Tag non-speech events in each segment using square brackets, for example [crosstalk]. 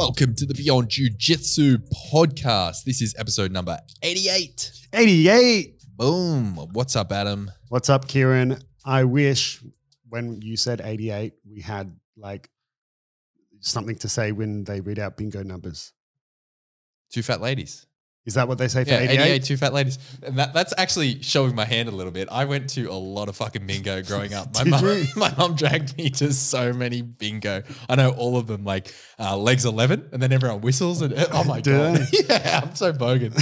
Welcome to the Beyond Jiu Jitsu podcast. This is episode number 88. 88. Boom. What's up, Adam? What's up, Kieren? I wish when you said 88, we had like something to say when they read out bingo numbers. Two fat ladies. Is that what they say for Yeah, 88? 88, two fat ladies. And that, that's actually showing my hand a little bit. I went to a lot of fucking bingo growing up. [laughs] My mum, my mum dragged me to so many bingo. I know all of them, like uh, legs 11, and then everyone whistles. And oh my Do God. [laughs] yeah, I'm so bogan.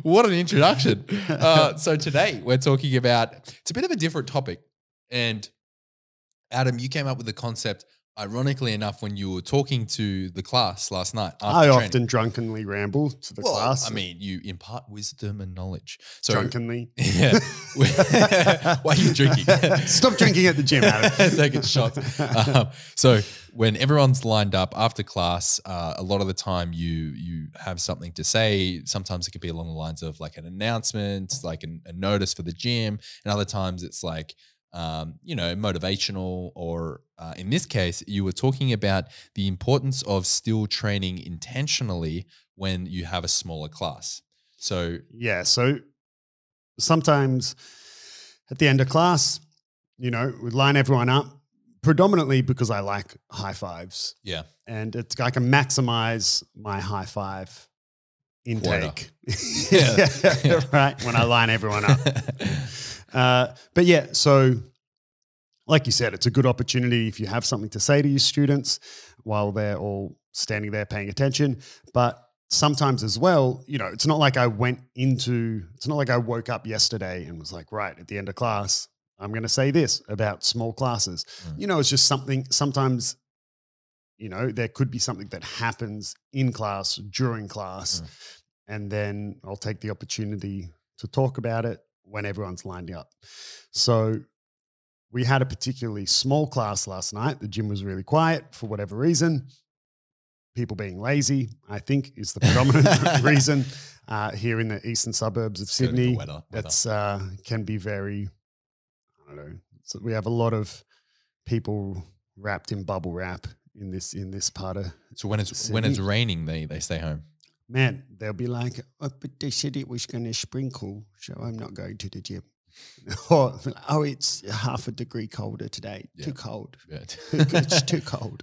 [laughs] what an introduction. Uh, so today we're talking about, it's a bit of a different topic. And Adam, you came up with the concept, ironically enough, when you were talking to the class last night. After I training. often drunkenly ramble to the Well, class. I mean, you impart wisdom and knowledge. So, drunkenly. [laughs] yeah. [laughs] Why are you drinking? [laughs] Stop drinking at the gym, Adam. Taking shots. Um, so when everyone's lined up after class, uh, a lot of the time you you have something to say. Sometimes it could be along the lines of like an announcement, like an, a notice for the gym, and other times it's like um, you know motivational. Or uh, in this case, you were talking about the importance of still training intentionally when you have a smaller class. So Yeah. So sometimes at the end of class, you know, we line everyone up predominantly because I like high fives. yeah, and it's I can maximize my high five intake. [laughs] Yeah. [laughs] Yeah. right when I line everyone up. [laughs] Uh, but yeah, so like you said, it's a good opportunity if you have something to say to your students while they're all standing there paying attention. But sometimes as well, you know, it's not like I went into, it's not like I woke up yesterday and was like, right, at the end of class, I'm going to say this about small classes. Mm. You know, it's just something, sometimes, you know, there could be something that happens in class during class. And then I'll take the opportunity to talk about it when everyone's lined up. So we had a particularly small class last night. The gym was really quiet for whatever reason. People being lazy, I think, is the predominant [laughs] reason uh, here in the eastern suburbs of Go to the Sydney. weather- weather. That's uh, can be very, I don't know. So we have a lot of people wrapped in bubble wrap in this in this part of So when it's when it's raining, they they stay home. Man, they'll be like, oh, but they said it was going to sprinkle, so I'm not going to the gym. [laughs] or, oh, it's half a degree colder today. Yeah. Too cold. Yeah. [laughs] it's too cold.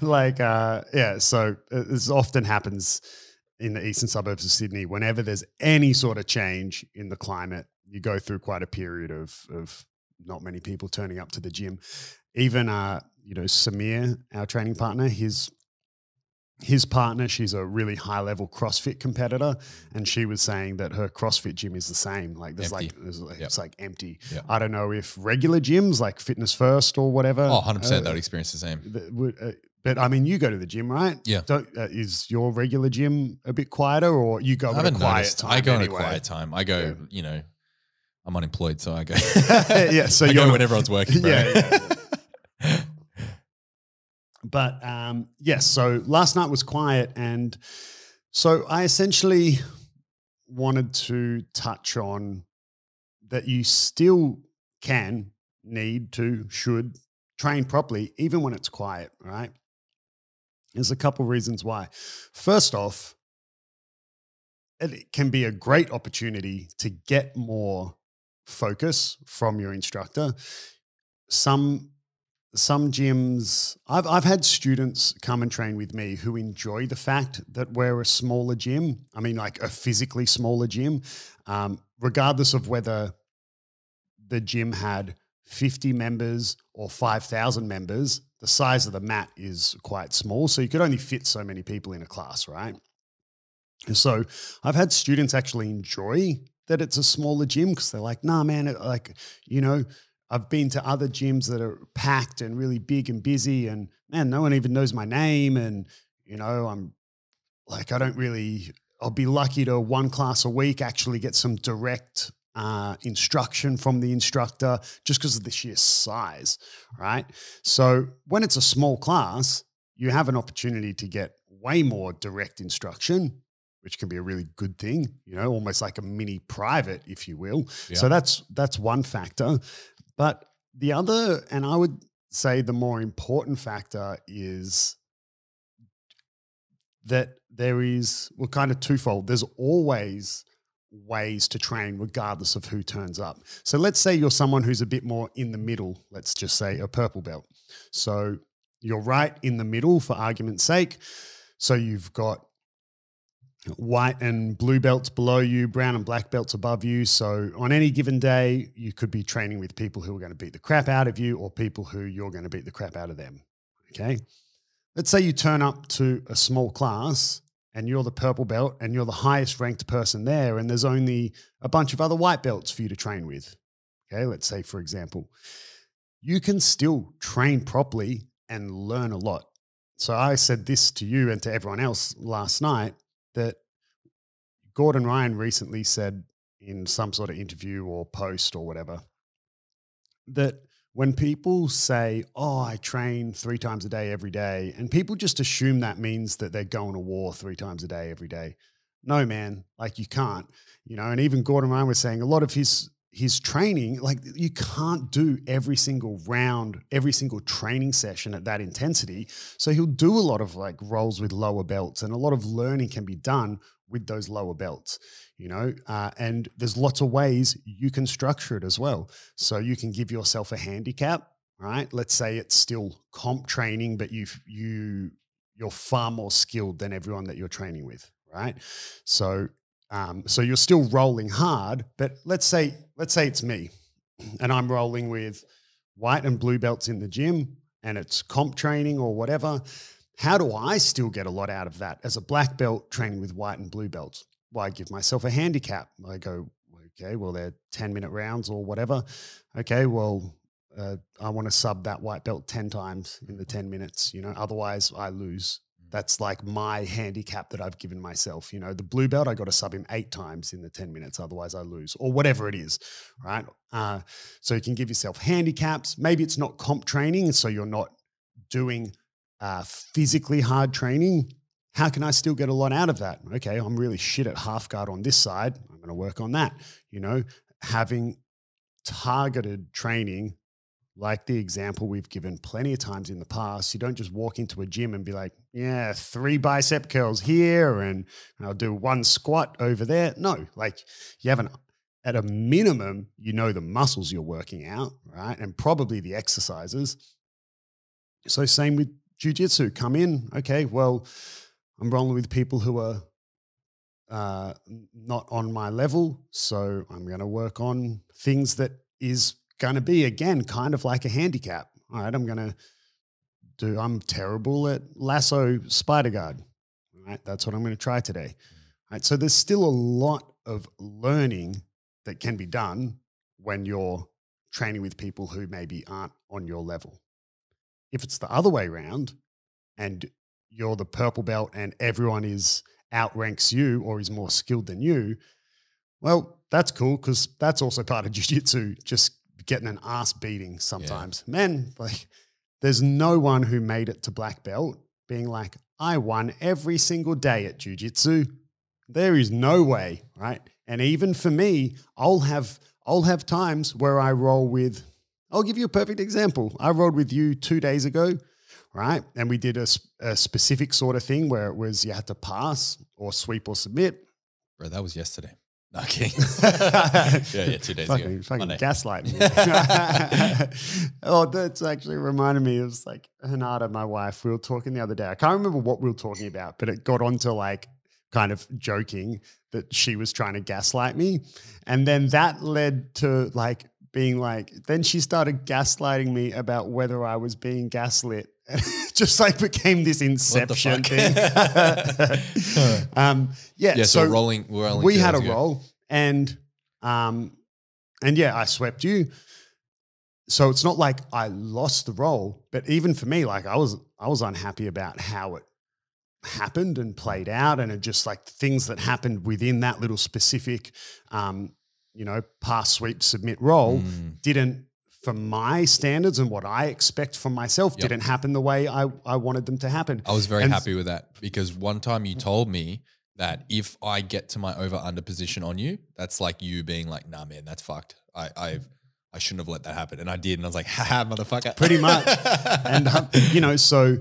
[laughs] like, uh, yeah, so uh, this often happens in the eastern suburbs of Sydney. Whenever there's any sort of change in the climate, you go through quite a period of, of not many people turning up to the gym. Even, uh, you know, Samir, our training partner, his his partner, she's a really high level CrossFit competitor, and she was saying that her CrossFit gym is the same. Like there's Empty. like, there's Yep. it's like empty. Yep. I don't know if regular gyms like Fitness First or whatever. Oh, 100 percent. uh, They would experience the same. that would- uh, but I mean, you go to the gym, right? Yeah. Don't, uh, is your regular gym a bit quieter, or you go I at a quiet noticed. time? I go in a quiet time. I go. Yeah. You know, I'm unemployed, so I go. [laughs] Yeah, so [laughs] I go when everyone's working. [laughs] Bro. Yeah, yeah, But um, yes, so last night was quiet, and so I essentially wanted to touch on that you still can, need to, should train properly, even when it's quiet, right? There's a couple reasons why. First off, it can be a great opportunity to get more focus from your instructor. Some some gyms I've I've had students come and train with me who enjoy the fact that we're a smaller gym. I mean, like a physically smaller gym, um, regardless of whether the gym had 50 members or 5,000 members, the size of the mat is quite small. So you could only fit so many people in a class, right? And so I've had students actually enjoy that it's a smaller gym because they're like, nah, man, it, like, you know, I've been to other gyms that are packed and really big and busy, and man, no one even knows my name. And, you know, I'm like, I don't really, I'll be lucky to one class a week actually get some direct uh, instruction from the instructor just because of the sheer size, right? So when it's a small class, you have an opportunity to get way more direct instruction, which can be a really good thing, you know, almost like a mini private, if you will. Yeah. So that's that's one factor. But the other, and I would say the more important factor is that there is well kind of twofold. There's always ways to train regardless of who turns up. So let's say you're someone who's a bit more in the middle let's just say a purple belt. So you're right in the middle for argument's sake. So you've got white and blue belts below you, brown and black belts above you. So on any given day, you could be training with people who are going to beat the crap out of you or people who you're going to beat the crap out of them. Okay. Let's say you turn up to a small class and you're the purple belt and you're the highest ranked person there, and there's only a bunch of other white belts for you to train with. Okay. Let's say, for example, you can still train properly and learn a lot. So I said this to you and to everyone else last night that Gordon Ryan recently said in some sort of interview or post or whatever that when people say, Oh, I train three times a day every day, and people just assume that means that they're going to war three times a day every day. No, man, like you can't, you know, and even Gordon Ryan was saying a lot of his his training, like you can't do every single round, every single training session at that intensity. So he'll do a lot of like rolls with lower belts, and a lot of learning can be done with those lower belts, you know. Uh, and there's lots of ways you can structure it as well. So you can give yourself a handicap, right? Let's say it's still comp training, but you you you're far more skilled than everyone that you're training with, right? So um, so you're still rolling hard, but let's say let's say it's me, and I'm rolling with white and blue belts in the gym, and it's comp training or whatever. How do I still get a lot out of that as a black belt training with white and blue belts? Well, I give myself a handicap. I go, okay, well they're ten minute rounds or whatever. Okay, well uh, I want to sub that white belt 10 times in the 10 minutes, you know, otherwise I lose. That's like my handicap that I've given myself. You know, the blue belt, I got to sub him eight times in the 10 minutes, otherwise I lose, or whatever it is, right? Uh, so you can give yourself handicaps. Maybe it's not comp training, so you're not doing uh, physically hard training. How can I still get a lot out of that? Okay, I'm really shit at half guard on this side. I'm going to work on that. You know, having targeted training like the example we've given plenty of times in the past, you don't just walk into a gym and be like, yeah, three bicep curls here and I'll do one squat over there. No, like you have an, at a minimum, you know the muscles you're working out, right? And probably the exercises. So, same with jujitsu. Come in, okay, well, I'm rolling with people who are uh, not on my level. So, I'm going to work on things that is going to be again kind of like a handicap. All right, I'm going to do. I'm terrible at lasso spider guard. All right, that's what I'm going to try today. All right, so there's still a lot of learning that can be done when you're training with people who maybe aren't on your level. If it's the other way around, and you're the purple belt and everyone is outranks you or is more skilled than you, well, that's cool because that's also part of jiu-jitsu. Just getting an ass beating sometimes. Yeah. Men, like, there's no one who made it to black belt being like, I won every single day at jujitsu. There is no way, right? And even for me, I'll have I'll have times where I roll with. I'll give you a perfect example. I rolled with you two days ago, right? And we did a, a specific sort of thing where it was you had to pass or sweep or submit. Bro, that was yesterday. No, kidding. [laughs] yeah, yeah, two days fucking, ago. Fucking gaslight me. [laughs] oh, that's actually reminded me. It was like Hanada, my wife. We were talking the other day. I can't remember what we were talking about, but it got onto like kind of joking that she was trying to gaslight me. And then that led to like being like, then she started gaslighting me about whether I was being gaslit. [laughs] just like became this inception [laughs] thing. um, yeah, yeah. So, so rolling, rolling we had a ago. roll, and um, and yeah, I swept you. So it's not like I lost the roll, but even for me, like I was, I was unhappy about how it happened and played out, and it just like things that happened within that little specific, um, you know, pass, sweep, submit roll mm. didn't for my standards and what I expect from myself yep. didn't happen the way I, I wanted them to happen. I was very and happy with that because one time you told me that if I get to my over under position on you, that's like you being like, nah, man, that's fucked. I, I've I shouldn't have let that happen, and I did, and I was like, [laughs] haha, motherfucker. Pretty much. [laughs] and um, you know, so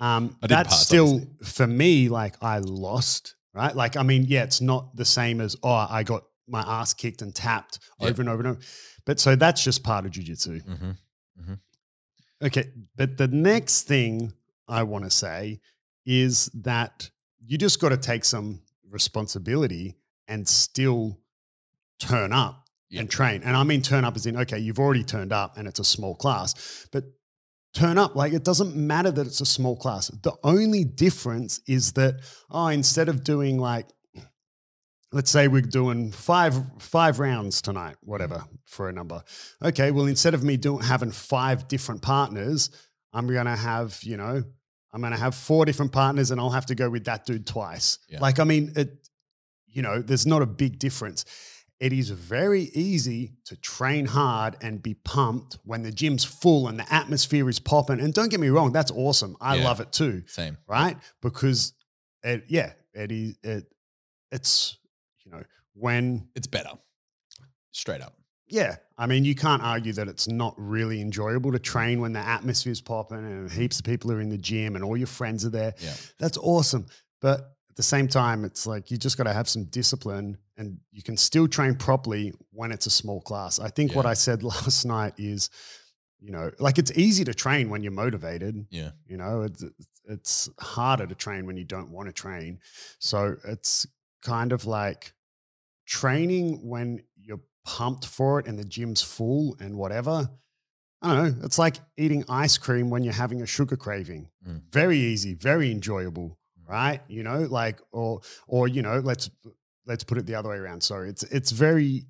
um, that's pass, still obviously. for me. Like I lost, right? Like I mean, yeah, it's not the same as oh, I got my ass kicked and tapped Yeah. over and over and over. But so that's just part of jujitsu. hmm Okay, but the next thing I want to say is that you just got to take some responsibility and still turn up Yeah. and train. And I mean, turn up as in, okay, you've already turned up and it's a small class, but turn up. Like, it doesn't matter that it's a small class. The only difference is that, oh, instead of doing like, let's say we're doing five five rounds tonight, whatever, for a number. Okay, well, instead of me doing having five different partners, I'm gonna have, you know, I'm gonna have four different partners and I'll have to go with that dude twice. Yeah. Like, I mean, it, you know, there's not a big difference. It is very easy to train hard and be pumped when the gym's full and the atmosphere is popping. And don't get me wrong, that's awesome. I Yeah. love it too Same. right? Because it, yeah, it is it, it's you know when It's better. Straight up. yeah, I mean you can't argue that it's not really enjoyable to train when the atmosphere's popping and heaps of people are in the gym and all your friends are there. Yeah. That's awesome, but at the same time, it's like you just got to have some discipline, and you can still train properly when it's a small class. I think what I said [laughs] last night is, you know, like it's easy to train when you're motivated. Yeah. You know, it's it's harder to train when you don't want to train. So it's kind of like training when you're pumped for it and the gym's full and whatever. I don't know. It's like eating ice cream when you're having a sugar craving. Mm. Very easy, very enjoyable, right? You know, like or or you know, let's let's put it the other way around. Sorry. It's it's very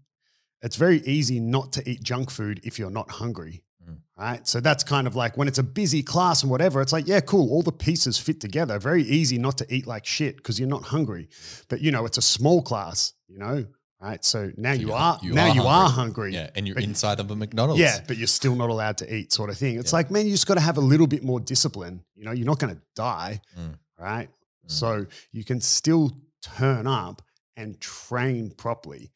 it's very easy not to eat junk food if you're not hungry. Mm. Right. So that's kind of like when it's a busy class and whatever, it's like, yeah, cool. All the pieces fit together. Very easy not to eat like shit because you're not hungry. But, you know, it's a small class, you know, right? So now So you, are, you now are you are hungry. hungry. Yeah. And you're inside of a McDonald's. Yeah, but you're still not allowed to eat, sort of thing. It's Yeah. like, man, you just got to have a little bit more discipline. You know, you're not going to die, Mm. right? Mm. So you can still turn up and train properly,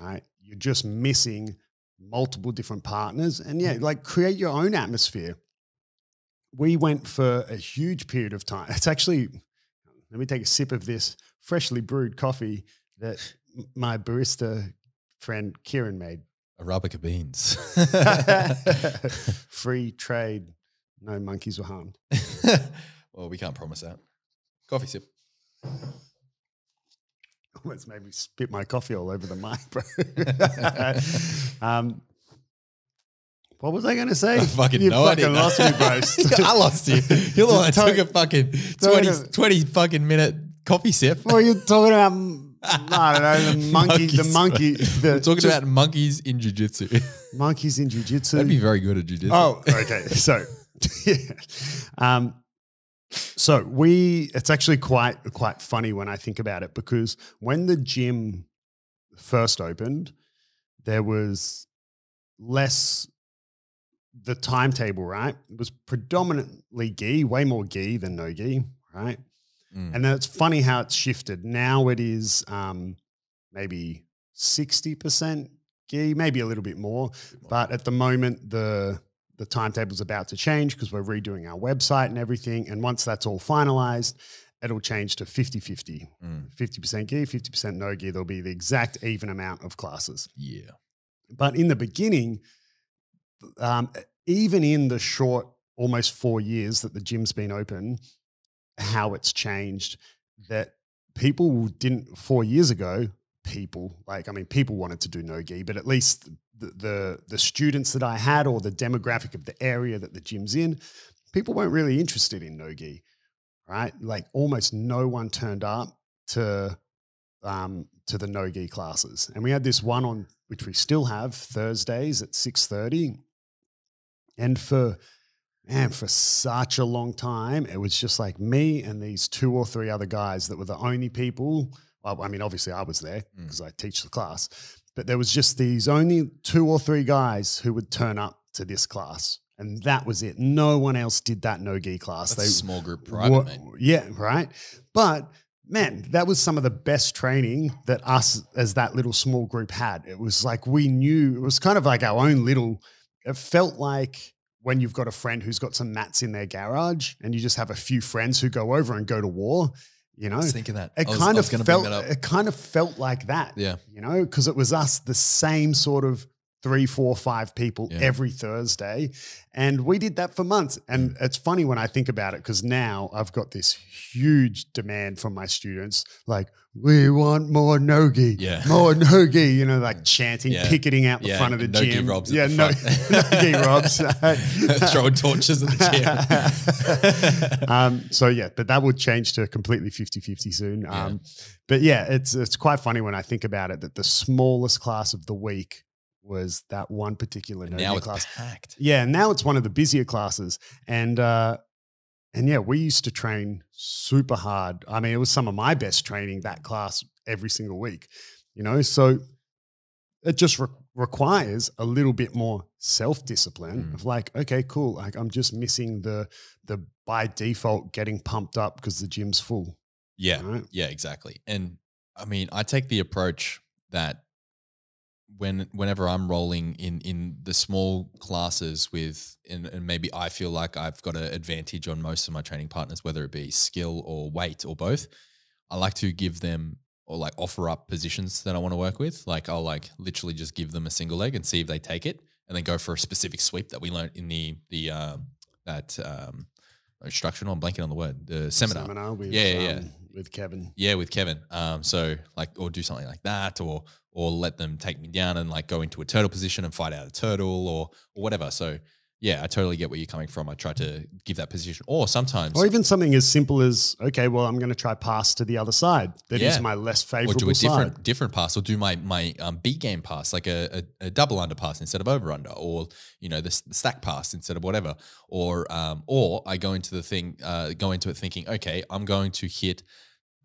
right? You're just missing multiple different partners. And yeah, like create your own atmosphere. We went for a huge period of time. It's actually, let me take a sip of this freshly brewed coffee that my barista friend Kieren made. Arabica beans. [laughs] Free trade, no monkeys were harmed. well, we can't promise that. Coffee sip. [laughs] Almost made me spit my coffee all over the mic, bro. [laughs] um, what was I going to say? I fucking you no fucking idea. lost me, bro. I lost you. You're the one that took a fucking talk- 20, 20 fucking minute coffee sip. What are you talking about? I don't know. The [laughs] monkey, the monkey, [laughs] the We're talking about monkeys in jiu-jitsu. [laughs] monkeys in jujitsu. That'd be very good at jiu-jitsu. Oh, okay. So, yeah. Um, so we, it's actually quite quite funny when I think about it because when the gym first opened, there was less the timetable, right? It was predominantly gi, way more gi than no gi, right? Mm. And then it's funny how it's shifted. Now it is um, maybe 60% gi, maybe a little bit more. But at the moment, the the timetable's about to change because we're redoing our website and everything. And once that's all finalized, it'll change to 50 50. Mm. 50% gi, 50% no gi. There'll be the exact even amount of classes. Yeah. But in the beginning, um, even in the short, almost four years that the gym's been open, how it's changed that people didn't, four years ago, people, like, I mean, people wanted to do no gi, but at least the, the, the students that I had or the demographic of the area that the gym's in, people weren't really interested in no gi, right? Like almost no one turned up to um, to the no gi classes, and we had this one on which we still have Thursdays at six thirty, and for man for such a long time it was just like me and these two or three other guys that were the only people. Well, I mean, obviously I was there Mm. because I teach the class, but there was just these only two or three guys who would turn up to this class. And that was it. No one else did that no gi class. That's a they small group private, mate. Yeah, right. But man, that was some of the best training that us as that little small group had. It was like we knew it was kind of like our own little. It felt like when you've got a friend who's got some mats in their garage, and you just have a few friends who go over and go to war. You know, I was thinking that. it was- kind of was gonna bring felt that it kind of felt like that Yeah. you know because it was us the same sort of three four five people Yeah. every thursday and we did that for months and Mm. it's funny when i think about it because now i've got this huge demand from my students like we want more nogi Yeah. more nogi you know like chanting Yeah. picketing out the front of the Nogi gym Robs yeah no, [laughs] nogi robs [laughs] Throwing torches at the gym. [laughs] um, so yeah, but that would change to completely 50-50 soon. Yeah. Um, but yeah, it's it's quite funny when I think about it that the smallest class of the week was that one particular now it's class. packed. Yeah, now it's one of the busier classes, and uh, and yeah, we used to train super hard. I mean, it was some of my best training that class every single week. You know, so it just re- requires a little bit more self discipline Mm. of like, okay, cool, like I'm just missing the the by default getting pumped up because the gym's full. Yeah. Right? Yeah, exactly. And I mean, I take the approach that when whenever I'm rolling in in the small classes with and, and maybe I feel like I've got an advantage on most of my training partners, whether it be skill or weight or both, I like to give them or like offer up positions that I want to work with. Like I'll like literally just give them a single leg and see if they take it and then go for a specific sweep that we learned in the the um that um instructional, I'm blanking on the word, the seminar. Yeah, yeah, yeah. um, with Kevin. Yeah, with Kevin. Um, so like, or do something like that, or or let them take me down and like go into a turtle position and fight out a turtle, or or whatever. So yeah, I totally get where you're coming from. I try to give that position, or sometimes, Or even something as simple as, okay, well, I'm going to try pass to the other side. That is Yeah. my less favorite. or do a different side. different pass, or do my my um, B game pass, like a, a, a double under pass instead of over under, or you know the, the stack pass instead of whatever, or um, or I go into the thing, uh, go into it thinking, okay, I'm going to hit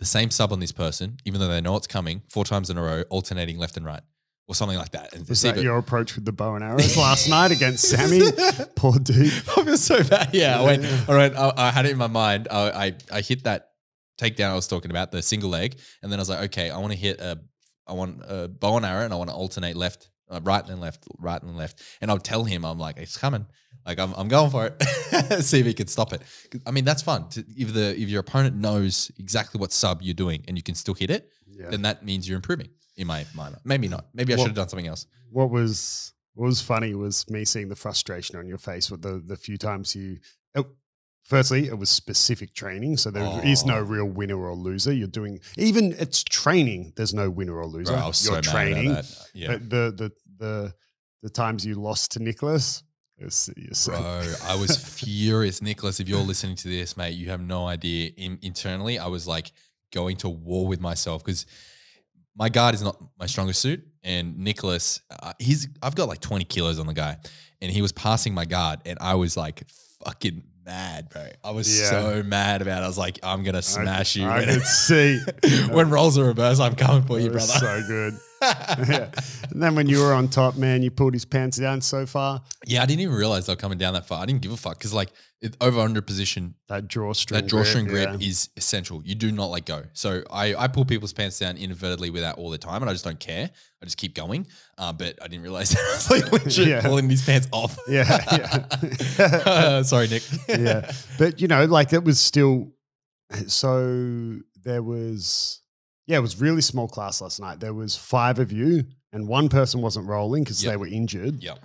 the same sub on this person, even though they know it's coming, four times in a row, alternating left and right, or something like that. And Was that it- your approach with the bow and arrows last night against Sammy? [laughs] Poor dude. I feel so bad. Yeah, I went. Yeah. All right, I, I had it in my mind. I, I I hit that takedown I was talking about, the single leg, and then I was like, okay, I want to hit a, I want a bow and arrow, and I want to alternate left, uh, right, and left, right, and left. And I'll tell him, I'm like, it's coming. Like I'm, I'm going for it. [laughs] See if he can stop it. I mean, that's fun. To, if the if your opponent knows exactly what sub you're doing and you can still hit it, Yeah. then that means you're improving. In my mind, maybe not. Maybe I should have done something else. what was what was funny was me seeing the frustration on your face with the the few times you. it- firstly, it was specific training, so there is no Oh. real winner or loser. You're doing even it's training. There's no winner or loser. Bro, You're mad training. Yeah. But the the the the times you lost to Nicholas, Bro, I was [laughs] furious. Nicholas, if you're listening to this, mate, you have no idea. In, internally, I was like going to war with myself because my guard is not my strongest suit. And Nicholas, uh, he's I've got like 20 kilos on the guy, and he was passing my guard, and I was like fucking mad, bro. I was Yeah. so mad about. it. I was like, I'm gonna smash you. I when, could [laughs] see. when rolls are reversed. I'm coming for It you, brother. So good. [laughs] yeah. And then when you were on top, man, you pulled his pants down so far. Yeah, I didn't even realize they were coming down that far. I didn't give a fuck because like it, over under position That drawstring. that drawstring grip, yeah. is essential. You do not let go. So I, I pull people's pants down inadvertently with that all the time, and I just don't care. I just keep going. Uh, but I didn't realize [laughs] that I was like legit Yeah. pulling these pants off. [laughs] Yeah, yeah. Uh, sorry, Nick. yeah. But you know, like it was still so there was yeah, it was really small class last night. There was five of you and one person wasn't rolling because Yep. they were injured. Yep.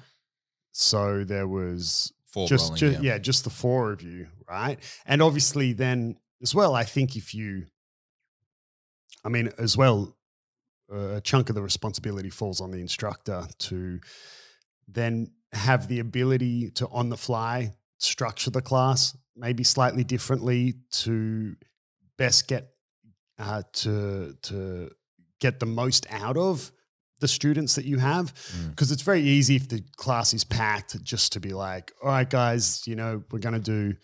So there was Four just, rolling. ju- yeah. yeah. just the four of you, right? And obviously, then as well, I think if you, I mean, as well, uh, a chunk of the responsibility falls on the instructor to then have the ability to on the fly structure the class maybe slightly differently to best get uh, to to get the most out of the students that you have Mm. because it's very easy if the class is packed just to be like all right guys you know we're going to do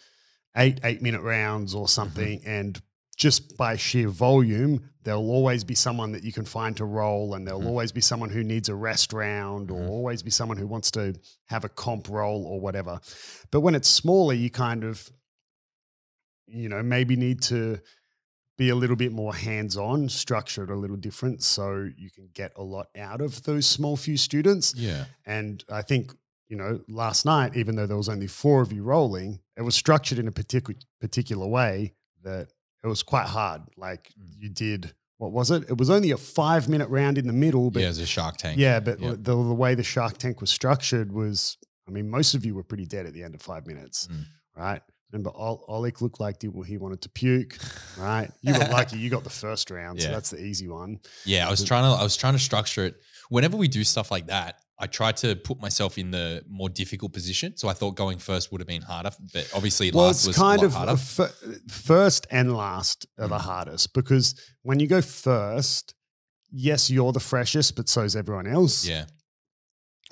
eight eight minute rounds or something and just by sheer volume there'll always be someone that you can find to roll and there'll Mhm. always be someone who needs a rest round or Mhm. always be someone who wants to have a comp roll or whatever but when it's smaller you kind of you know maybe need to be a little bit more hands on, structured a little different so you can get a lot out of those small few students. Yeah. And I think, you know, last night, even though there was only four of you rolling, it was structured in a particular particular way that it was quite hard. Like Mm. you did, what was it? It was only a five minute round in the middle, but yeah, as a Shark Tank. yeah, but Yeah. The, the way the Shark Tank was structured was, I mean, most of you were pretty dead at the end of five minutes, Mm. right? Remember, Ol- Oleg looked like he, he wanted to puke, right? You were [laughs] lucky; you got the first round, so that's the easy one. Yeah, I was trying to I was trying to structure it. Whenever we do stuff like that, I try to put myself in the more difficult position. So I thought going first would have been harder, but obviously Well, last was kind a lot of harder. first and last are the Mm. hardest because when you go first, yes, you're the freshest, but so is everyone else. yeah,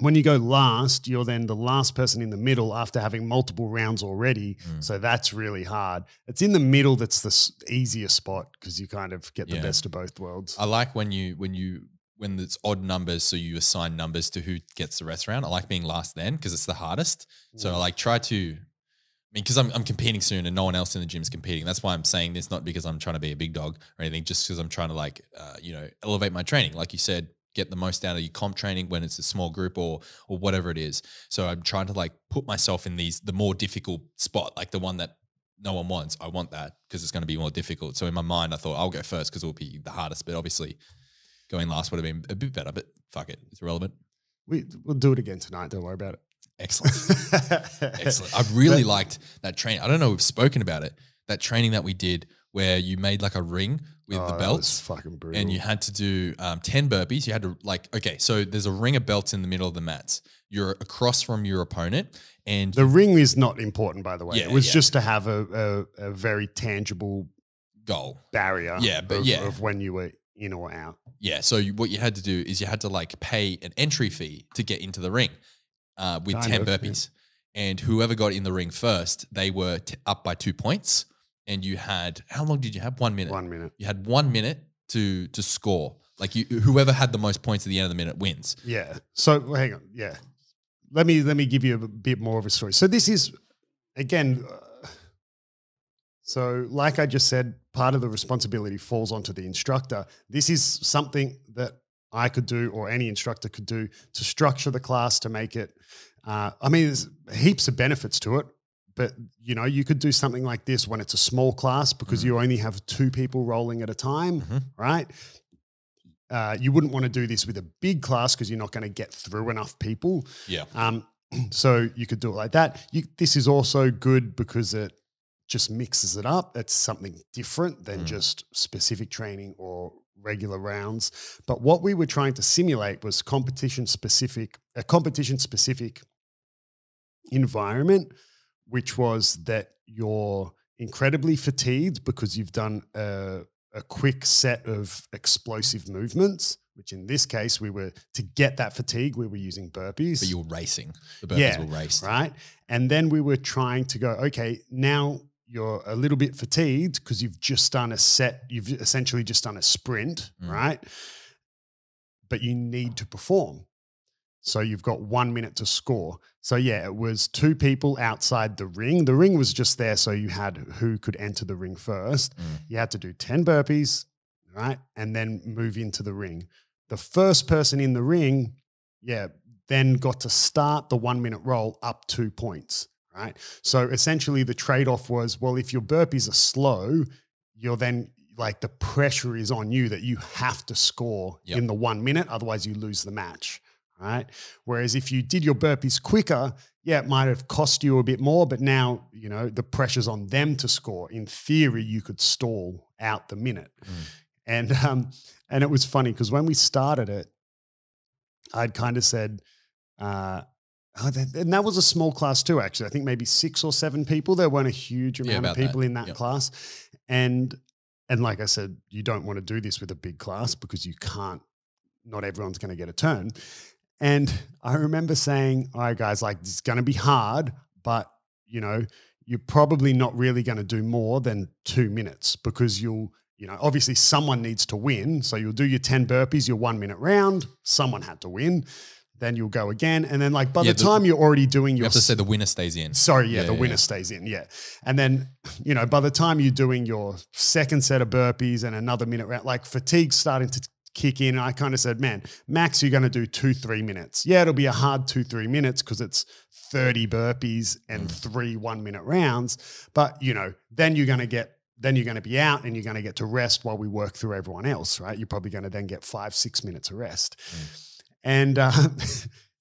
When you go last, you're then the last person in the middle after having multiple rounds already. Mm. So that's really hard. It's in the middle that's the easiest spot because you kind of get the best of both worlds. I like when you when you when it's odd numbers, so you assign numbers to who gets the rest round. I like being last then because it's the hardest. So I Mm. like try to. I mean, because I'm, I'm competing soon and no one else in the gym is competing. That's why I'm saying this, not because I'm trying to be a big dog or anything, just because I'm trying to like, uh, you know, elevate my training. Like you said, get the most out of your comp training when it's a small group or or whatever it is. So I'm trying to like put myself in these the more difficult spot, like the one that no one wants. I want that because it's going to be more difficult. So in my mind, I thought I'll go first because it will be the hardest. But obviously, going last would have been a bit better. But fuck it, it's irrelevant. we, we'll do it again tonight. Don't worry about it. Excellent. [laughs] Excellent. I really liked that training. I don't know, we've spoken about it. That training that we did where you made like a ring with Oh, the that was belts fucking brutal. and you had to do um, 10 burpees. You had to, like, okay, so there's a ring of belts in the middle of the mats. You're across from your opponent and the ring is not important, by the way. Yeah, it was yeah. just to have a, a, a very tangible goal. barrier Yeah, but of, yeah. of when you were in or out. Yeah. So you, what you had to do is you had to like pay an entry fee to get into the ring uh, with Kind 10 of, yeah. burpees. And whoever got in the ring first, they were t- up by two points. And you had, how long did you have? One minute. One minute. you had one minute to to score. Like you, whoever had the most points at the end of the minute wins. Yeah. So hang on. Yeah. Let me let me give you a bit more of a story. So this is again. Uh, so like I just said, part of the responsibility falls onto the instructor. This is something that I could do, or any instructor could do, to structure the class to make it. Uh, I mean, there's heaps of benefits to it. But you know, you could do something like this when it's a small class because Mhm. you only have two people rolling at a time, Mhm. right? Uh, you wouldn't want to do this with a big class because you're not going to get through enough people. Yeah. Um, [clears throat] so you could do it like that. You, this is also good because it just mixes it up. It's something different than Mm. just specific training or regular rounds. But what we were trying to simulate was competition specific, a competition specific environment, which was that you're incredibly fatigued because you've done a, a quick set of explosive movements. Which in this case, we were to get that fatigue, we were using burpees But you were racing. The burpees Yeah, were raced. right? And then we were trying to go, okay, now you're a little bit fatigued because you've just done a set, you've essentially just done a sprint, Mm. right? But you need to perform. So you've got one minute to score. So yeah, it was two people outside the ring. The ring was just there so you had who could enter the ring first. Mm. You had to do 10 burpees, right? And then move into the ring. The first person in the ring, yeah, then got to start the one minute roll up two points, right? So essentially the trade off was well, if your burpees are slow, you're then like the pressure is on you that you have to score Yep. in the one minute, otherwise you lose the match, right? Whereas if you did your burpees quicker, yeah, it might have cost you a bit more, but now, you know, the pressure's on them to score. In theory, you could stall out the minute. Mm. And um, and it was funny because when we started it, I'd kind of said, uh, oh, that, and that was a small class too, actually. I think maybe six or seven people. There weren't a huge Yeah, amount of about that. people in that Yep. class. And and like I said, you don't want to do this with a big class because you can't, not everyone's going to get a turn. And I remember saying, all right, guys, like it's going to be hard, but you know, you're probably not really going to do more than two minutes because you'll, you know, obviously someone needs to win. So you'll do your 10 burpees, your one minute round. Someone had to win. then you'll go again, and then like by Yeah, the the- time you're already doing your. You have to say the winner stays in. Sorry, yeah, Yeah, the yeah, winner stays in, yeah. And then, you know, by the time you're doing your second set of burpees and another minute round, like fatigue's starting to kick in. And I kind of said, man, max, you're going to do two, three minutes. Yeah, it'll be a hard two, three minutes because it's 30 burpees and Mm. three one minute rounds. But, you know, then you're going to get, then you're going to be out and you're going to get to rest while we work through everyone else, right? You're probably going to then get five, six minutes of rest. And, uh, [laughs]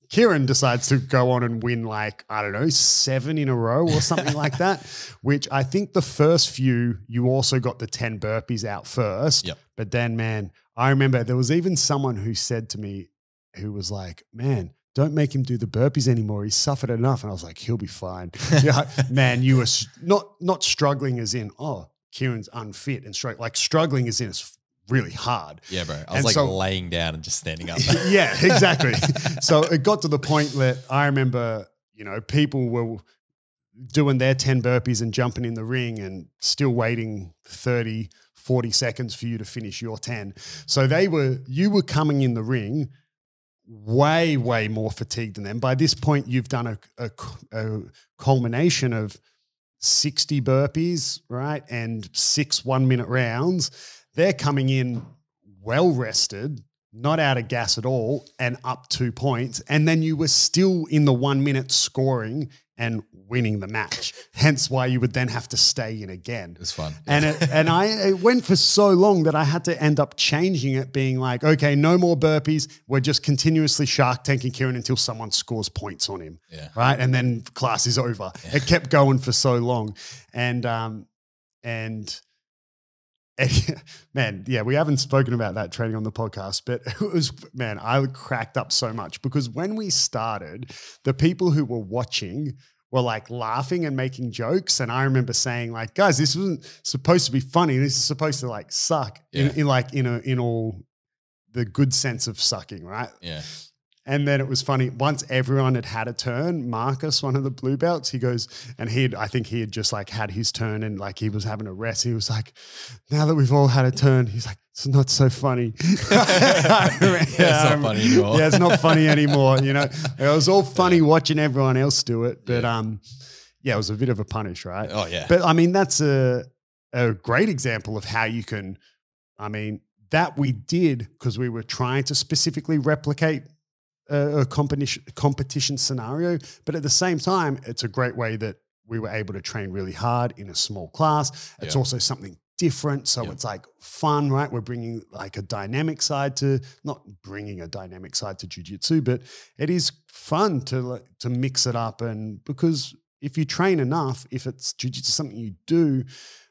Kieren decides to go on and win like, I don't know, seven in a row or something like that, [laughs] which I think the first few, you also got the 10 burpees out first. Yep. But then, man, I remember there was even someone who said to me, who was like, man, don't make him do the burpees anymore. He's suffered enough. And I was like, he'll be fine. [laughs] yeah, man, you were not not struggling as in, oh, Kieren's unfit and straight, like struggling as in it's really hard. Yeah, bro. I And was like so- laying down and just standing up. [laughs] yeah, [laughs] exactly. so it got to the point that I remember, you know, people were doing their 10 burpees and jumping in the ring and still waiting 30, 40 seconds for you to finish your 10. So they were, you were coming in the ring way, way more fatigued than them. By this point, you've done a, a, a culmination of 60 burpees, right? And six one minute rounds. They're coming in well rested, not out of gas at all, and up two points. And then you were still in the one minute scoring and winning the match. Hence why you would then have to stay in again. It was fun. And it, and I it went for so long that I had to end up changing it, being like, okay, no more burpees. We're just continuously shark tanking Kieren until someone scores points on him, yeah. right? And then class is over. It kept going for so long, and um, and. [laughs] man, yeah, we haven't spoken about that training on the podcast, but [laughs] it was, man, I cracked up so much because when we started, the people who were watching were like laughing and making jokes. And I remember saying, like, guys, this wasn't supposed to be funny. This is supposed to like suck in, Yeah. in like in a in all the good sense of sucking, right? Yeah. And then it was funny. Once everyone had had a turn, Marcus, one of the blue belts, he goes, and he I think he had just like had his turn and like he was having a rest. He was like, now that we've all had a turn, he's like, it's not so funny. [laughs] it's not funny anymore. Yeah, it's not funny [laughs] anymore. You know, it was all funny watching everyone else do it, but Yeah. um, yeah, it was a bit of a punish, right? Oh yeah. But I mean, that's a a great example of how you can. I mean, that we did because we were trying to specifically replicate a, competition competition scenario, but at the same time, it's a great way that we were able to train really hard in a small class. It's Yeah. also something different, so Yeah. it's like fun, right? We're bringing like a dynamic side to not bringing a dynamic side to jujitsu, but it is fun to to mix it up and because if you train enough, if it's jujitsu something you do,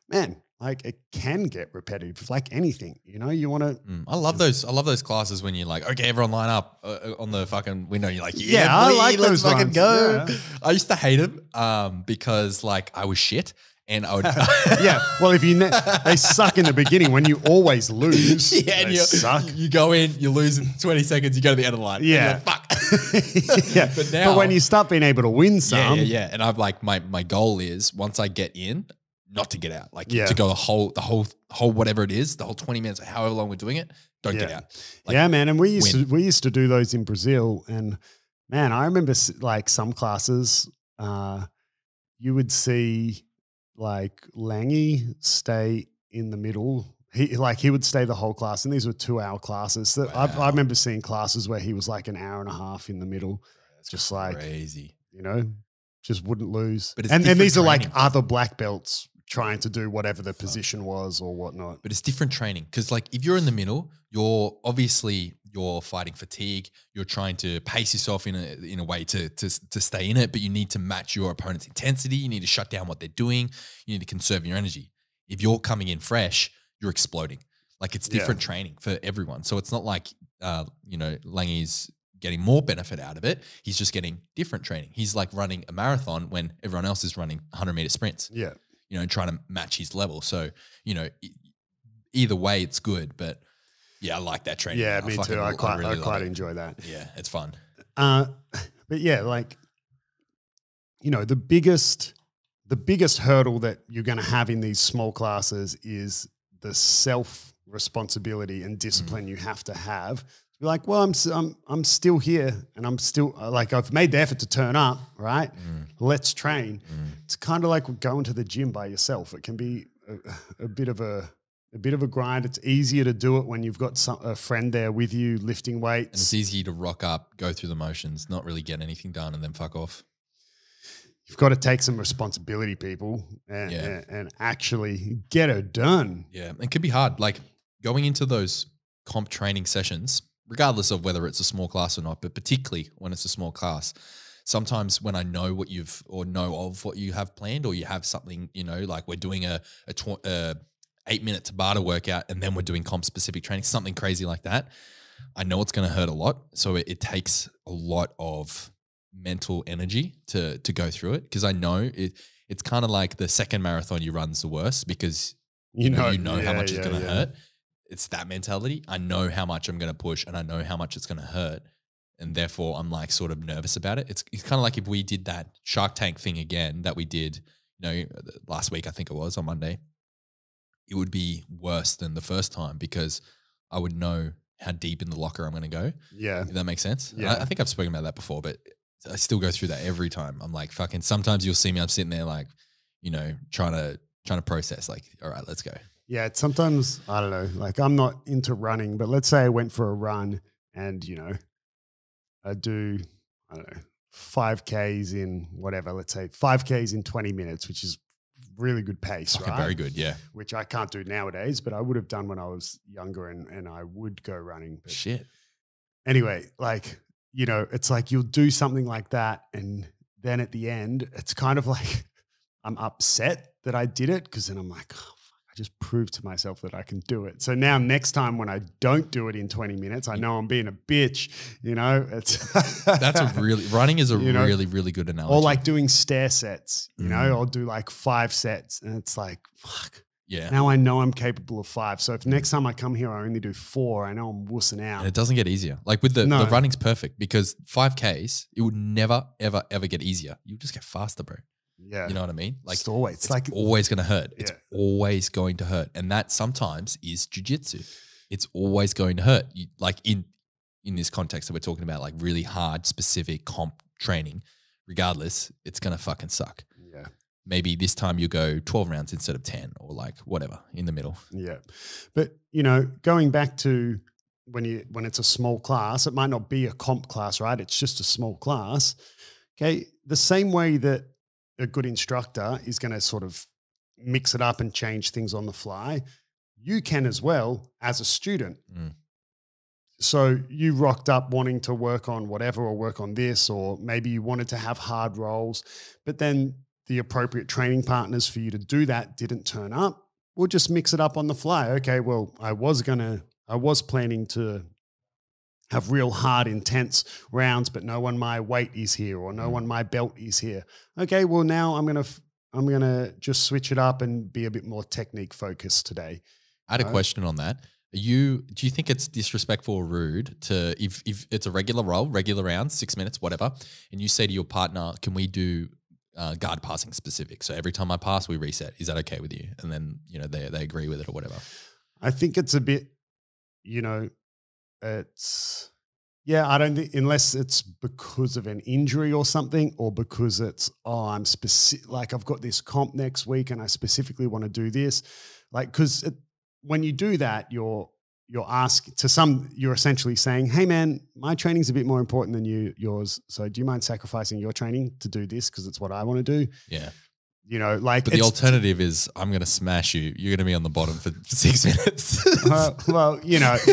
man, like it can get repetitive, like anything. You know, you want to. Mm, I love those. I love those classes when you're like, okay, everyone line up uh, uh, on the fucking window. You're like, yeah, Yeah, I like let's those fucking ones. go. Yeah. I used to hate them um, because like I was shit, and I would [laughs] yeah, well, if you ne- they suck in the beginning when you always lose. [laughs] yeah, they and you suck. You go in, you lose in 20 seconds, you go to the end of the line. Yeah. like, fuck. [laughs] yeah, But but, now- when you start being able to win some, yeah, yeah, yeah. And I'm like, my my goal is once I get in, not to get out. Like Yeah. to go the whole the whole whole whatever it is, the whole 20 minutes, however long we're doing it, don't get Yeah. out. Like, yeah, man. And we used win. to we used to do those in Brazil, and man, I remember like some classes, uh, you would see like Langy stay in the middle. He like he would stay the whole class, and these were two hour classes. So Wow. I remember seeing classes where he was like an hour and a half in the middle, That's just like crazy. you know, just wouldn't lose. But it's and and these are like other black belts trying to do whatever the position was or whatnot. but it's different training because like if you're in the middle you're obviously you're fighting fatigue you're trying to pace yourself in a in a way to to to stay in it but you need to match your opponent's intensity you need to shut down what they're doing you need to conserve your energy. If you're coming in fresh you're exploding. Like it's Yeah. different training for everyone. So it's not like uh you know Langy's getting more benefit out of it. He's just getting different training. He's like running a marathon when everyone else is running 100 meter sprints. Yeah. You know, trying to match his level. So, you know, either way, it's good. But yeah, I like that training. Yeah, I me fucking too. I quite, I, really love quite it. enjoy that. Yeah, it's fun. Uh, but yeah, like you know, the biggest the biggest hurdle that you're going to have in these small classes is the self responsibility and discipline Mm. you have to have Be like, well, I'm, I'm, I'm still here and I'm still uh, like, I've made the effort to turn up, right? Let's train. It's kind of like going to the gym by yourself. It can be a, a bit of a, a bit of a grind. It's easier to do it when you've got some, a friend there with you lifting And weights. it's easy to rock up, go through the motions, not really get anything done, and then fuck off. You've got to take some responsibility, people, and, Yeah. and, and actually get it done. Yeah, it could be hard. Like going into those comp training sessions, regardless of whether it's a small class or not, but particularly when it's a small class. Sometimes when I know what you've or know of what you have planned, or you have something, you know, like we're doing a a, tw- a eight minute Tabata workout, and then we're doing comp specific training, something crazy like that. I know it's going to hurt a lot, so it, it takes a lot of mental energy to to go through it because I know it. It's kind of like the second marathon you run's the worst because You know, you know how yeah, much it's going to yeah. hurt. It's that mentality. I know how much I'm going to push and I know how much it's going to hurt. And therefore, I'm like sort of nervous about it. It's, it's kind of like if we did that Shark Tank thing again that we did, you know, last week, I think it was on Monday, it would be worse than the first time because I would know how deep in the locker I'm going to go. Yeah. If that makes sense. Yeah. I, I think I've spoken about that before, but I still go through that every time. I'm like, fucking, sometimes you'll see me, I'm sitting there like, you know, trying to, trying to process like, all right, let's go. Yeah, it's sometimes I don't know. Like I'm not into running, but let's say I went for a run and you know, I do I don't know five k's in whatever. Let's say five k's in twenty minutes, which is really good pace, Fucking right? very good. Yeah. Which I can't do nowadays, but I would have done when I was younger and and I would go running. But Shit. anyway, like you know, it's like you'll do something like that, and then at the end, it's kind of like [laughs] I'm upset that I did it because then I'm like, oh, just proved to myself that I can do it. So now, next time when I don't do it in 20 minutes, I know I'm being a bitch. You know, it's [laughs] That's a really running is a You know, really really good analogy. or like doing stair sets. You know, Mm. I'll do like five sets, and it's like, fuck. yeah, Now I know I'm capable of five. So if next time I come here, I only do four, I know I'm wussing out. and it doesn't get easier. Like with the No. the running's perfect because five Ks it would never ever ever get easier. You just get faster, bro. Yeah, You know what I mean? Like it's always it's, like always going to hurt. It's always going to hurt, and that sometimes is jujitsu. It's always going to hurt. You, like in in this context that we're talking about, like really hard, specific comp training. Regardless, it's gonna fucking suck. yeah. Maybe this time you go twelve rounds instead of ten, or like whatever in the middle. Yeah. But you know, going back to when you when it's a small class, it might not be a comp class, right? It's just a small class. Okay. The same way that a good instructor is going to sort of mix it up and change things on the fly, you can as well as a student. Mm. So you rocked up wanting to work on whatever or work on this, or maybe you wanted to have hard rolls, but then the appropriate training partners for you to do that didn't turn up. We'll just mix it up on the fly. Okay, well, I was gonna, I was planning to have real hard, intense rounds, but no one my weight is here, or no Mm. one my belt is here. Okay, well now I'm gonna, f- I'm gonna just switch it up and be a bit more technique focused today. I had a question on that. Are you do you think it's disrespectful or rude to if if it's a regular roll, regular round, six minutes, whatever, and you say to your partner, "Can we do uh, guard passing specific?" So every time I pass, we reset. Is that okay with you? And then you know they they agree with it or whatever. I think it's a bit, you know, it's yeah. I don't think unless it's because of an injury or something, or because it's oh, I'm specific. Like I've got this comp next week, and I specifically want to do this. Like because when you do that, you're you're asking to some. You're essentially saying, "Hey, man, my training's a bit more important than you yours. So do you mind sacrificing your training to do this because it's what I want to do?" Yeah. You know, like But the alternative is I'm going to smash you. You're going to be on the bottom for six [laughs] minutes. Uh, well, you know, [laughs]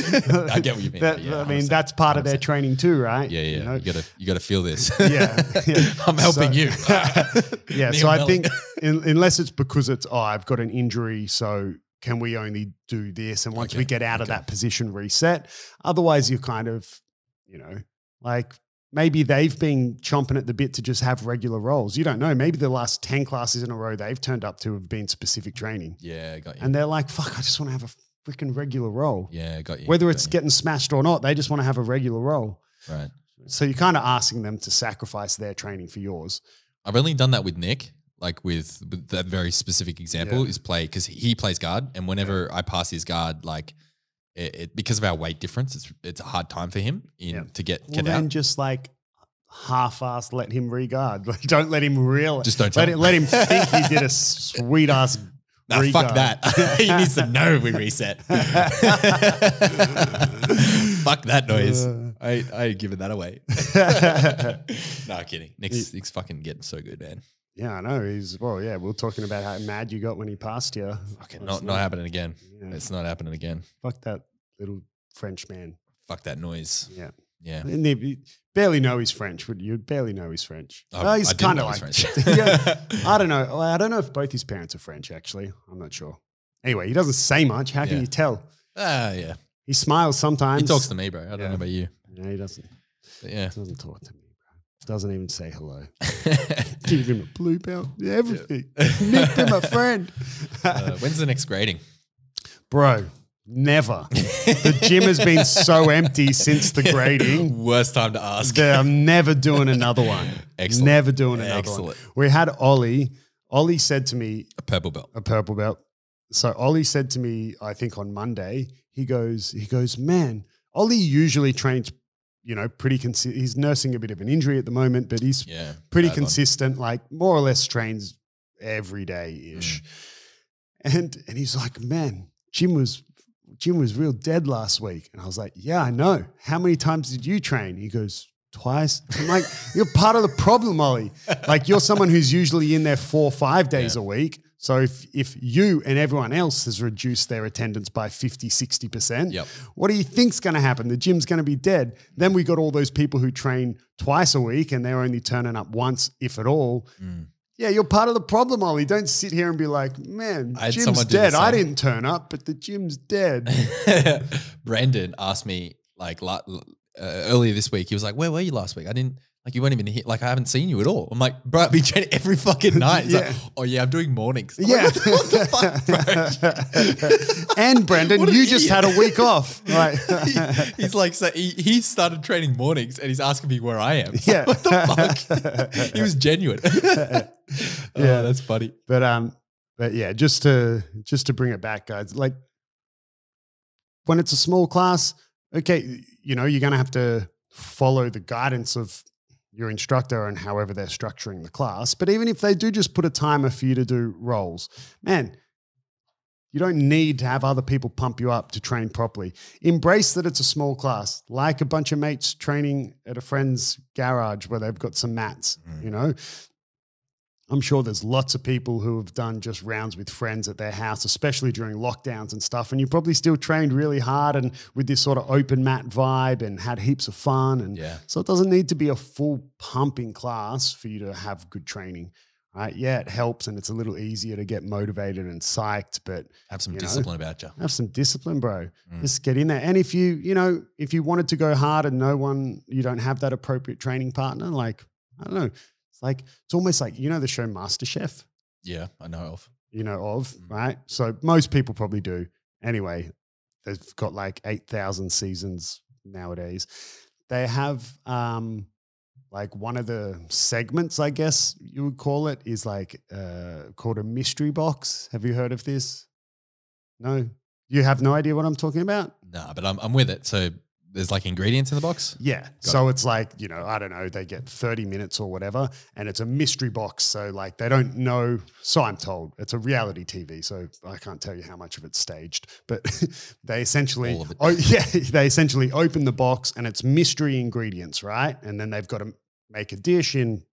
I get what you mean, That- yeah, I mean, 100%, that's part of their training too, right? yeah, yeah. You know? You gotta you gotta feel this. [laughs] Yeah, yeah. I'm helping So- you. yeah. Neil So I think in, unless it's because it's oh, I've got an injury, so can we only do this? And once we get out of that position, reset. Otherwise, you're kind of, you know, like maybe they've been chomping at the bit to just have regular rolls. You don't know. Maybe the last ten classes in a row they've turned up to have been specific training, yeah, got you. and they're like, "Fuck, I just want to have a freaking regular roll." yeah, got you. Whether got it's you. getting smashed or not, they just want to have a regular roll. right. So you're kind of asking them to sacrifice their training for yours. I've only done that with Nick, like with, with that very specific example Yeah. is play because he plays guard, and whenever I pass his guard, like it, it, because of our weight difference, it's it's a hard time for him in Yeah. to get Well, get then out. just like half-ass let him regard. [laughs] Like, don't let him reel. Just don't let him, let him think he did a [laughs] sweet ass. Nah, fuck that. [laughs] he needs to know we reset. fuck that noise. Uh. I I giving that away. no, kidding. Nick's, Nick's fucking getting so good, man. Yeah, I know. He's well. Yeah, we are talking about how mad you got when he passed you. Fucking not not happening again. Yeah. It's not happening again. Fuck that little French man. Fuck that noise. Yeah. Yeah. And they- barely know he's French, would you? Barely know he's French. Oh, he's kind of like French. [laughs] Yeah, [laughs] I don't know. I don't know if both his parents are French. Actually, I'm not sure. Anyway, he doesn't say much. How can Yeah. you tell? Ah, yeah. He smiles sometimes. He talks to me, bro. I don't Yeah. know about you. Yeah, he doesn't. But yeah. Doesn't talk to me. Doesn't even say hello. [laughs] Give him a blue belt. Yeah, everything. Nicked him a friend. [laughs] Uh, when's the next grading? bro, never. the gym has been so empty since the grading. [laughs] Worst time to ask. I'm never doing another one. Excellent. Never doing another one. Excellent. one. We had Ollie. Ollie said to me, A purple belt. a purple belt. So Ollie said to me, I think on Monday, he goes, he goes, man, Ollie usually trains, you know, pretty consistent. He's nursing a bit of an injury at the moment, but he's Yeah. pretty one. consistent, like more or less trains every day ish. Mm. And and he's like, man, Jim was Jim was real dead last week. And I was like, yeah, I know. How many times did you train? He goes, twice. I'm like, you're part of the problem, Ollie. Like you're someone who's usually in there four, five [laughs] days Yeah. a week. So if if you and everyone else has reduced their attendance by 50, 60%, Yep. what do you think's going to happen? The gym's going to be dead. Then we got all those people who train twice a week and they're only turning up once, if at all. Mm. Yeah, you're part of the problem, Ollie. Don't sit here and be like, man, I gym's someone do the dead. I didn't turn up, but the gym's dead. [laughs] Brandon asked me like uh, earlier this week. He was like, "Where were you last week? I didn't like you weren't even here. Like I haven't seen you at all." I'm like, "Bro, I've been training every fucking [laughs] night." He's Yeah. like, "Oh yeah, I'm doing mornings." I'm yeah. like, what the fuck, [laughs] bro? and an you just had a week off. [laughs] Right. He- he's like, so he, he started training mornings, and he's asking me where I am. Yeah. what the fuck? he was genuine. Yeah. yeah, that's funny. But um, but yeah, just to just to bring it back, guys. Like when it's a small class, okay, you know, you're gonna have to follow the guidance of your instructor and however they're structuring the class. But even if they do just put a timer for you to do rolls, man, you don't need to have other people pump you up to train properly. Embrace that it's a small class, like a bunch of mates training at a friend's garage where they've got some mats, mm. you know. I'm sure there's lots of people who have done just rounds with friends at their house, especially during lockdowns and stuff. And you probably still trained really hard and with this sort of open mat vibe and had heaps of fun. And Yeah. so it doesn't need to be a full pumping class for you to have good training. Right. Yeah, it helps and it's a little easier to get motivated and psyched, but Have some You know? discipline about you. have some discipline, bro. Mm. Just get in there. And if you, you know, if you wanted to go hard and no one, you don't have that appropriate training partner, like, I don't know. It's like, it's almost like, you know, the show MasterChef, Yeah, I know of. you know, of, Mm. right? So most people probably do. Anyway, they've got like 8,000 seasons nowadays. They have, um, like one of the segments, I guess you would call it, is like uh, called a mystery box. Have you heard of this? No, you have no idea what I'm talking about. Nah, but I'm, I'm with it. So there's like ingredients in the box. Yeah. so it's like, you know, I don't know, they get 30 minutes or whatever, and it's a mystery box. So, like, they don't know. So I'm told it's a reality TV. So I can't tell you how much of it's staged, but [laughs] they essentially, it. oh, [laughs] yeah, they essentially open the box and it's mystery ingredients, right? And then they've got to make a dish in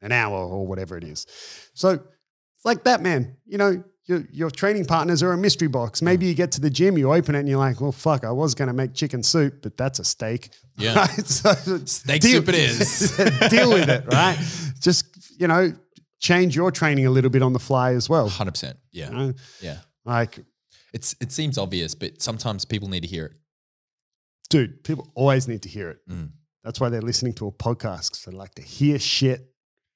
an hour or whatever it is. So it's like that, man. You know, your, your training partners are a mystery box. Maybe you get to the gym, you open it, and you're like, well, fuck, I was going to make chicken soup, but that's a steak. Yeah. [laughs] Right? So Steak deal- soup it [laughs] is. deal with it, right? Just, you know, change your training a little bit on the fly as well. 100%. Yeah. You know? Yeah. Like, It's It seems obvious, but sometimes people need to hear it. dude, people always need to hear it. Mm. That's why they're listening to a podcast because they like to hear shit.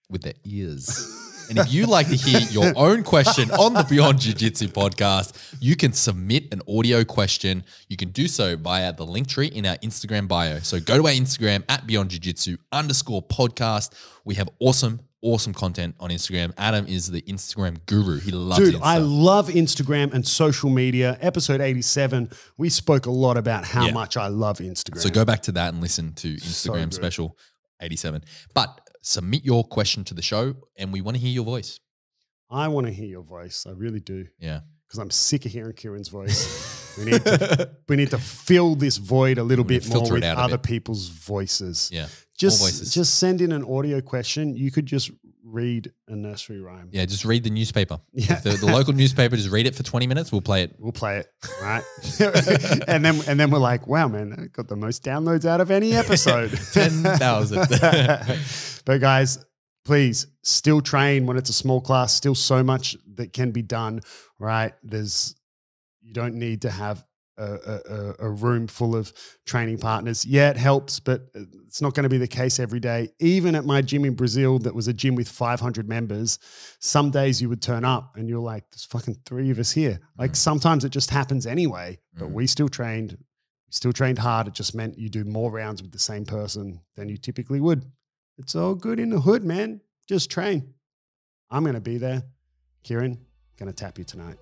with their ears. [laughs] And if you like to hear your [laughs] own question on the Beyond Jiu Jitsu podcast, you can submit an audio question. You can do so via the link tree in our Instagram bio. So go to our Instagram at Beyond Jiu Jitsu underscore podcast. We have awesome awesome content on Instagram. Adam is the Instagram guru. He loves Dude, Insta. I love Instagram and social media. Episode 87, we spoke a lot about how Yeah. much I love Instagram. So go back to that and listen to Instagram good. special 87. But submit your question to the show and we want to hear your voice. I want to hear your voice. I really do. Yeah. Because I'm sick of hearing Kieren's voice. [laughs] we, need to, we need to fill this void a little We bit more with other people's voices. Yeah. Just, voices. just send in an audio question. You could just read a nursery rhyme. Yeah. Just read the newspaper. Yeah. The, the local newspaper, just read it for 20 minutes. We'll play it. We'll play it, right? [laughs] and then and then we're like, wow, man, I got the most downloads out of any [laughs] episode. [laughs] 10,000. but guys, please still train when it's a small class. Still so much that can be done, right? There's you don't need to have a, a, a- room full of training partners. Yeah, it helps, but it's not going to be the case every day. Even at my gym in Brazil, that was a gym with 500 members, some days you would turn up and you're like, there's fucking three of us here. Like Mm. sometimes it just happens anyway, but Mm. we still trained. We still trained hard. It just meant you do more rounds with the same person than you typically would. It's all good in the hood, man. Just train. I'm going to be there. Kieren, going to tap you tonight.